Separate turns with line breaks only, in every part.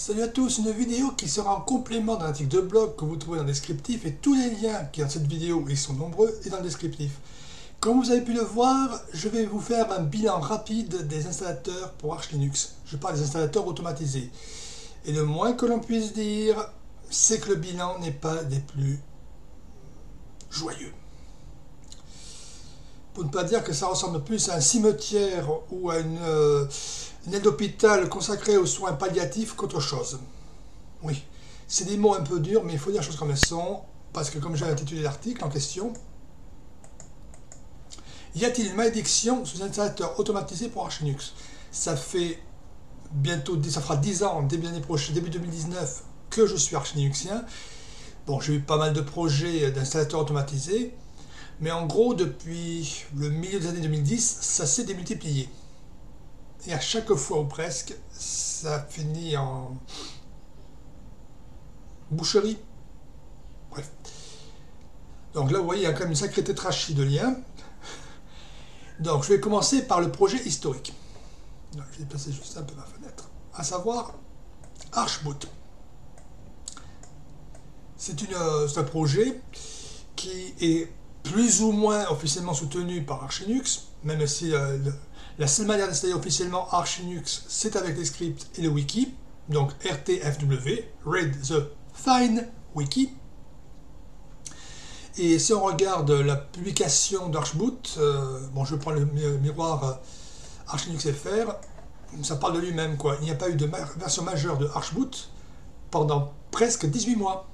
Salut à tous, une vidéo qui sera en complément d'un article de blog que vous trouvez dans le descriptif et tous les liens qui dans cette vidéo, ils sont nombreux, et dans le descriptif. Comme vous avez pu le voir, je vais vous faire un bilan rapide des installateurs pour Arch Linux. Je parle des installateurs automatisés. Et le moins que l'on puisse dire, c'est que le bilan n'est pas des plus joyeux. Pour ne pas dire que ça ressemble plus à un cimetière ou à une... Euh, aide d'hôpital consacrée aux soins palliatifs qu'autre chose. Oui, c'est des mots un peu durs, mais il faut dire les choses comme elles sont, parce que comme j'ai intitulé l'article en question, y a-t-il une malédiction sous un installateur automatisé pour Arch Linux Ça fait bientôt, ça fera 10 ans, début l'année prochaine, début 2019, que je suis Arch Linuxien. Bon, j'ai eu pas mal de projets d'installateurs automatisés, mais en gros, depuis le milieu des années 2010, ça s'est démultiplié. Et à chaque fois ou presque, ça finit en boucherie. Bref. Donc là, vous voyez, il y a quand même une sacrée tétrachie de liens. Donc, je vais commencer par le projet historique. je vais déplacer juste un peu ma fenêtre. À savoir Archboot. C'est un projet qui est plus ou moins officiellement soutenu par Arch Linux, même si euh, la seule manière d'installer officiellement Arch Linux, c'est avec les scripts et le wiki, donc RTFW, Read the Fine Wiki. Et si on regarde la publication d'Archboot, euh, bon je prends le miroir euh, Arch Linux FR, ça parle de lui-même quoi. Il n'y a pas eu de version majeure de Archboot pendant presque 18 mois.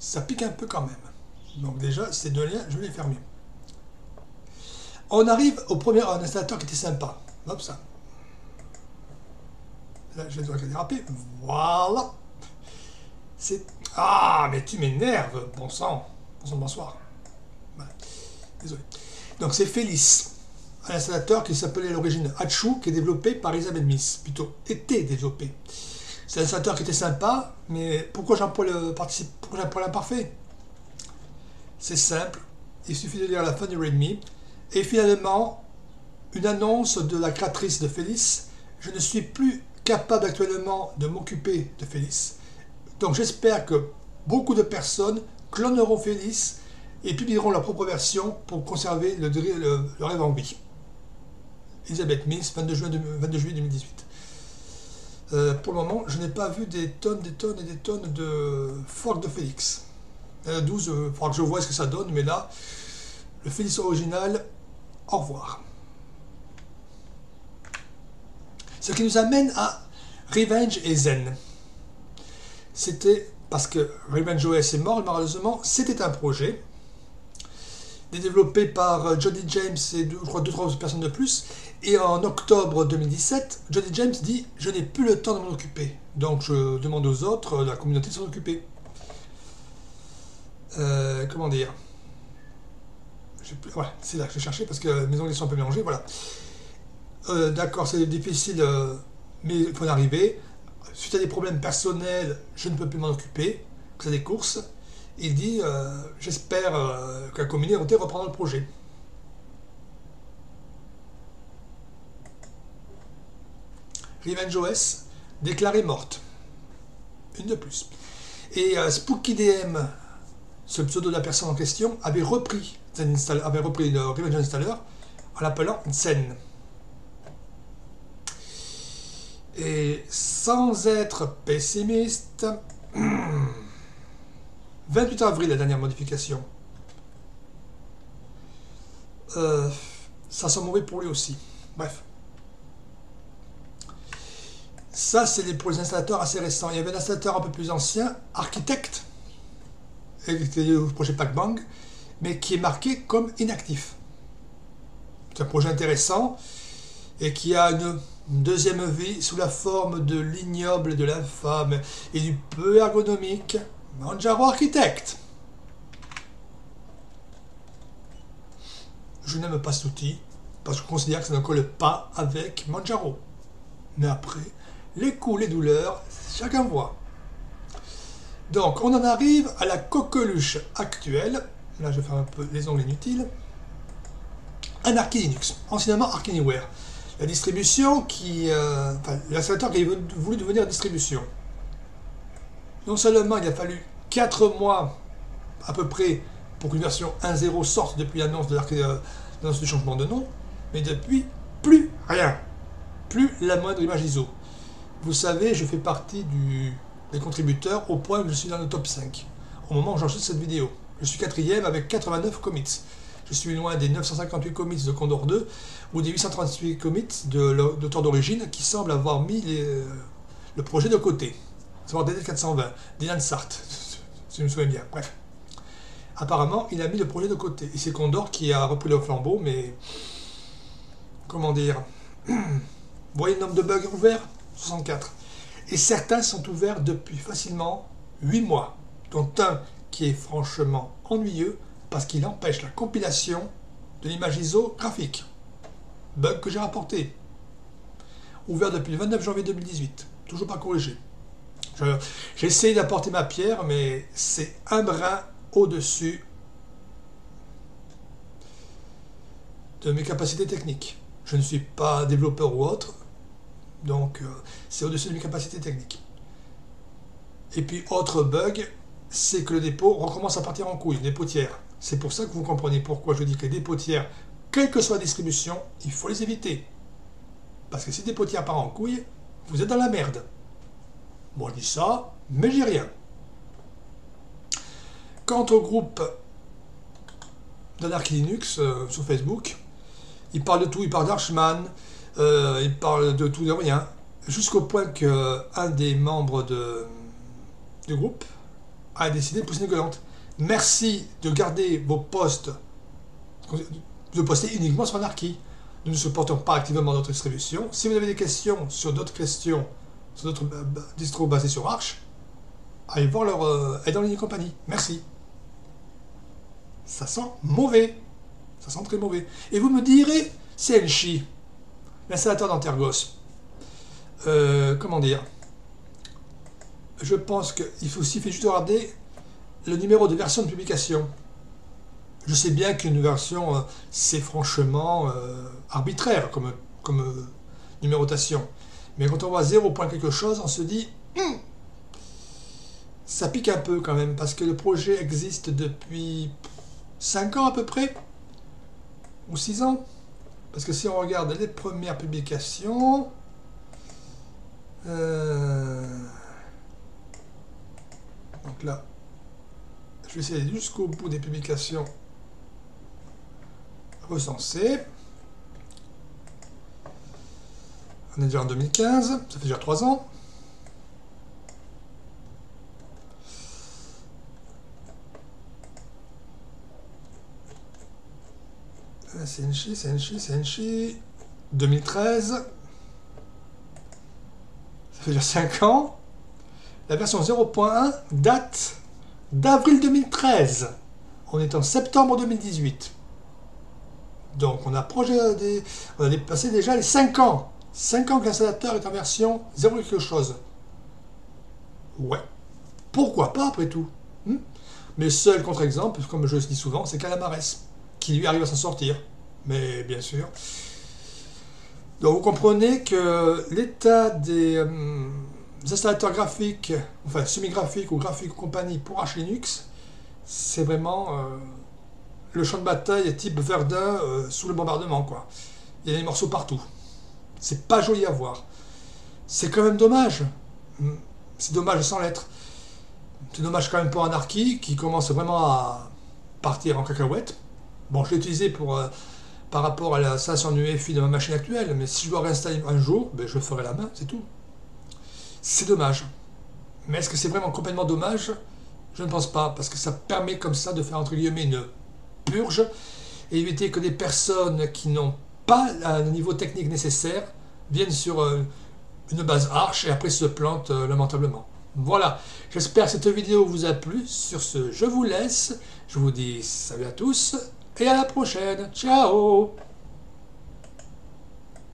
Ça pique un peu quand même. Donc déjà, ces deux liens, je vais les fermer. On arrive au premier installateur qui était sympa. Hop, ça. Là, je dois déraper. Voilà. C'est... Ah, mais tu m'énerves, bon sang. Bon sang, bonsoir. Désolé. Donc c'est Félix, un installateur qui s'appelait à l'origine Hachu, qui est développé par Isabelle Miss, plutôt était développé. C'est un installateur qui était sympa, mais pourquoi j'emploie le participe, pourquoi l'imparfait C'est simple, il suffit de lire la fin du README, et finalement, une annonce de la créatrice de Félix, je ne suis plus capable actuellement de m'occuper de Félix. Donc j'espère que beaucoup de personnes cloneront Félix et publieront leur propre version pour conserver le, rêve en vie. Elisabeth Mills, 22 juillet, 22 juillet 2018. Euh, pour le moment, je n'ai pas vu des tonnes, des tonnes et des tonnes de forks de Félix. 12, il faudra que je vois ce que ça donne, mais là, le Félix original, au revoir. Ce qui nous amène à Revenge et Zen. C'était parce que Revenge OS est mort, malheureusement, c'était un projet développé par euh, Jody James et deux, je crois deux trois personnes de plus. Et en octobre 2017, Jody James dit Je n'ai plus le temps de m'en occuper. Donc je demande aux autres de la communauté de s'en occuper. Euh, comment dire? Voilà, c'est là que je cherchais parce que mes ongles sont un peu mélangés. Voilà. Euh, d'accord, c'est difficile, euh, mais il faut en arriver. Suite à des problèmes personnels, je ne peux plus m'en occuper. C'est des courses. Il dit euh, J'espère que la communauté reprendra le projet. Revenge OS déclarée morte. Une de plus. Et SpookyDM, ce pseudo de la personne en question, avait repris le Revenge Installer en l'appelant Zen. Et sans être pessimiste, 28 avril, la dernière modification. Euh, ça sent mauvais pour lui aussi. Bref. Ça, c'est pour les installateurs assez récents. Il y avait un installateur un peu plus ancien, Architect, le projet PackBang, mais qui est marqué comme inactif. C'est un projet intéressant et qui a une deuxième vie sous la forme de l'ignoble, de l'infâme et du peu ergonomique Manjaro Architect. Je n'aime pas cet outil parce que je considère que ça ne colle pas avec Manjaro. Mais après, les coups, les douleurs, chacun voit. Donc, on en arrive à la coqueluche actuelle là je vais faire un peu les ongles inutiles, un Arch Linux, anciennement Arch Anywhere. la distribution qui... Euh, enfin, l'installateur qui a voulu devenir distribution. Non seulement il a fallu 4 mois à peu près pour qu'une version 1.0 sorte depuis l'annonce de euh, du changement de nom, mais depuis, plus rien. Plus la moindre image ISO. Vous savez, je fais partie du, des contributeurs au point que je suis dans le top 5. Au moment où j'enregistre cette vidéo. Je suis quatrième avec 89 commits. Je suis loin des 958 commits de Condor 2 ou des 838 commits de l'auteur d'origine qui semble avoir mis le projet de côté. C'est DD420, Dylan Sart, si je me souviens bien. Bref. Apparemment, il a mis le projet de côté. Et c'est Condor qui a repris le flambeau, mais. Comment dire? Vous voyez le nombre de bugs ouverts? 64. Et certains sont ouverts depuis facilement 8 mois, dont un qui est franchement ennuyeux parce qu'il empêche la compilation de l'image ISO graphique. Bug que j'ai rapporté. Ouvert depuis le 29 janvier 2018. Toujours pas corrigé. J'essaie d'apporter ma pierre, mais c'est un brin au-dessus de mes capacités techniques. Je ne suis pas développeur ou autre, donc euh, c'est au-dessus de mes capacités techniques. Et puis autre bug, c'est que le dépôt recommence à partir en couille, des potières. C'est pour ça que vous comprenez pourquoi je dis que les dépotières, quelle que soit la distribution, il faut les éviter. Parce que si des potières partent en couille, vous êtes dans la merde. Moi je dis ça, mais j'ai rien. Quant au groupe d'Anarchy Linux euh, sur Facebook, il parle de tout, il parle d'Archman, euh, il parle de tout de rien, jusqu'au point qu'un des membres de, du groupe a décidé de pousser une gueulante. Merci de garder vos postes, de poster uniquement sur Anarchy. Nous ne supportons pas activement notre distribution. Si vous avez des questions sur d'autres questions, sur d'autres euh, distros basés sur Arch, allez voir leur euh, aide en ligne compagnie. Merci. Ça sent mauvais. Ça sent très mauvais. Et vous me direz, c'est Enchi, l'installateur d'Antergos. Euh, comment dire? Je pense qu'il faut aussi juste regarder le numéro de version de publication. Je sais bien qu'une version, euh, c'est franchement euh, arbitraire comme, euh, numérotation. Mais quand on voit 0 point quelque chose, on se dit, hum, ça pique un peu quand même, parce que le projet existe depuis 5 ans à peu près, ou 6 ans. Parce que si on regarde les premières publications, donc là, je vais essayer jusqu'au bout des publications recensées. On est déjà en 2015, ça fait déjà 3 ans. CNC, CNC, CNC, 2013. Ça fait déjà 5 ans. La version 0.1 date d'avril 2013. On est en septembre 2018. Donc on on a dépassé déjà les 5 ans. 5 ans que l'installateur est en version 0 quelque chose. Ouais. Pourquoi pas après tout hmm? Mais seul contre-exemple, comme je le dis souvent, c'est Calamares, qui lui arrive à s'en sortir. Mais bien sûr. Donc vous comprenez que l'état des... Euh, installateurs graphiques, enfin semi-graphiques ou graphiques compagnie pour Arch Linux, c'est vraiment euh, le champ de bataille type Verdun euh, sous le bombardement. quoi. Il y a des morceaux partout. C'est pas joli à voir. C'est quand même dommage. C'est dommage sans l'être. C'est dommage quand même pour Anarchy qui commence vraiment à partir en cacahuète. Bon, je l'ai utilisé pour, par rapport à l'installation du UEFI de ma machine actuelle, mais si je dois réinstaller un jour, ben, je ferai la main, c'est tout. C'est dommage. Mais est-ce que c'est vraiment complètement dommage? Je ne pense pas, parce que ça permet comme ça de faire entre guillemets une purge et éviter que des personnes qui n'ont pas le niveau technique nécessaire viennent sur euh, une base arche et après se plantent euh, lamentablement. Voilà, j'espère que cette vidéo vous a plu. Sur ce, je vous laisse. Je vous dis salut à tous et à la prochaine. Ciao